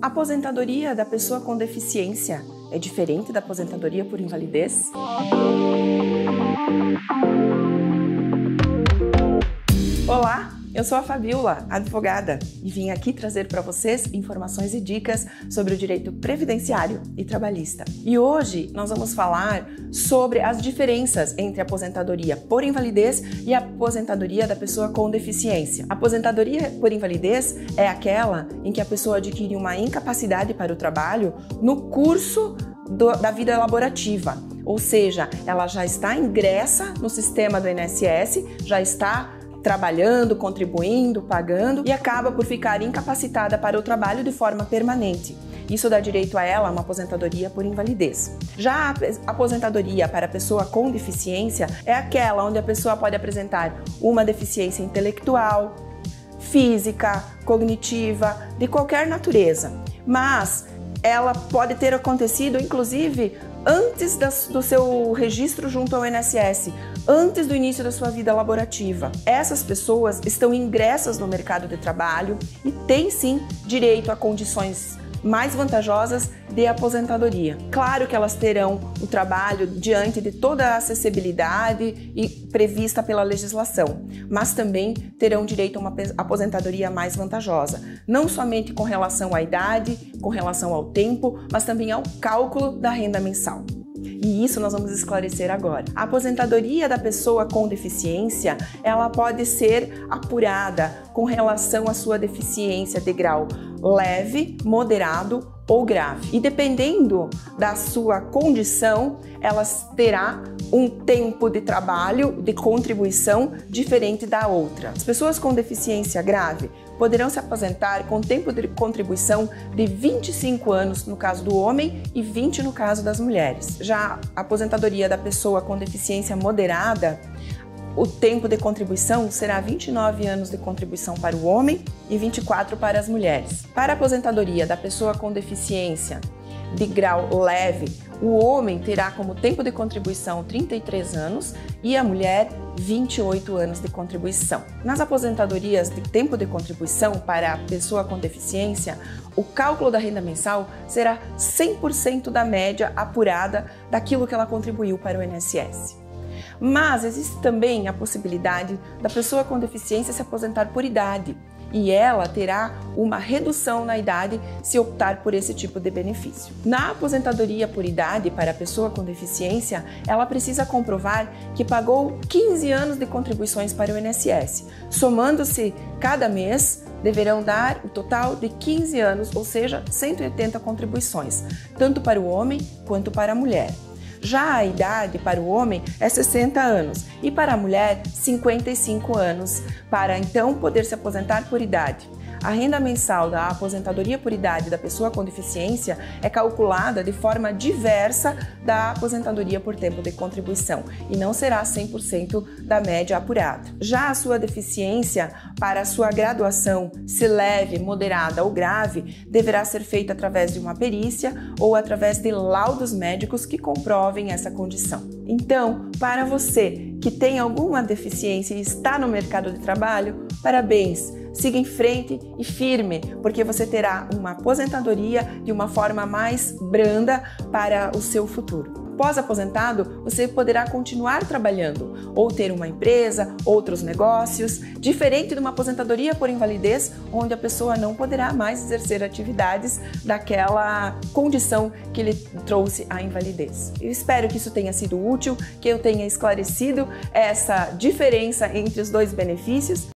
A aposentadoria da pessoa com deficiência é diferente da aposentadoria por invalidez? Eu sou a Fabiola, advogada, e vim aqui trazer para vocês informações e dicas sobre o direito previdenciário e trabalhista. E hoje nós vamos falar sobre as diferenças entre aposentadoria por invalidez e aposentadoria da pessoa com deficiência. A aposentadoria por invalidez é aquela em que a pessoa adquire uma incapacidade para o trabalho no curso do, da vida laborativa, ou seja, ela já está ingressa no sistema do INSS, já está trabalhando, contribuindo, pagando e acaba por ficar incapacitada para o trabalho de forma permanente. Isso dá direito a ela a uma aposentadoria por invalidez. Já a aposentadoria para a pessoa com deficiência é aquela onde a pessoa pode apresentar uma deficiência intelectual, física, cognitiva, de qualquer natureza, mas ela pode ter acontecido inclusive antes do seu registro junto ao INSS, antes do início da sua vida laborativa. Essas pessoas estão ingressas no mercado de trabalho e têm sim direito a condições mais vantajosas de aposentadoria. Claro que elas terão o trabalho diante de toda a acessibilidade e prevista pela legislação, mas também terão direito a uma aposentadoria mais vantajosa, não somente com relação à idade, com relação ao tempo, mas também ao cálculo da renda mensal. E isso nós vamos esclarecer agora. A aposentadoria da pessoa com deficiência, ela pode ser apurada com relação à sua deficiência de grau leve, moderado ou grave. E dependendo da sua condição, ela terá um tempo de trabalho, de contribuição diferente da outra. As pessoas com deficiência grave poderão se aposentar com tempo de contribuição de 25 anos no caso do homem e 20 no caso das mulheres. Já a aposentadoria da pessoa com deficiência moderada o tempo de contribuição será 29 anos de contribuição para o homem e 24 para as mulheres. Para a aposentadoria da pessoa com deficiência de grau leve, o homem terá como tempo de contribuição 33 anos e a mulher 28 anos de contribuição. Nas aposentadorias de tempo de contribuição para a pessoa com deficiência, o cálculo da renda mensal será 100% da média apurada daquilo que ela contribuiu para o INSS. Mas existe também a possibilidade da pessoa com deficiência se aposentar por idade e ela terá uma redução na idade se optar por esse tipo de benefício. Na aposentadoria por idade para a pessoa com deficiência, ela precisa comprovar que pagou 15 anos de contribuições para o INSS. Somando-se cada mês, deverão dar o total de 15 anos, ou seja, 180 contribuições, tanto para o homem quanto para a mulher. Já a idade para o homem é 60 anos e para a mulher 55 anos, para então poder se aposentar por idade. A renda mensal da aposentadoria por idade da pessoa com deficiência é calculada de forma diversa da aposentadoria por tempo de contribuição e não será 100% da média apurada. Já a sua deficiência para a sua graduação, se leve, moderada ou grave, deverá ser feita através de uma perícia ou através de laudos médicos que comprovem essa condição. Então, para você que tem alguma deficiência e está no mercado de trabalho, parabéns! siga em frente e firme, porque você terá uma aposentadoria de uma forma mais branda para o seu futuro pós-aposentado, você poderá continuar trabalhando ou ter uma empresa, outros negócios, diferente de uma aposentadoria por invalidez, onde a pessoa não poderá mais exercer atividades daquela condição que lhe trouxe a invalidez. Eu espero que isso tenha sido útil, que eu tenha esclarecido essa diferença entre os dois benefícios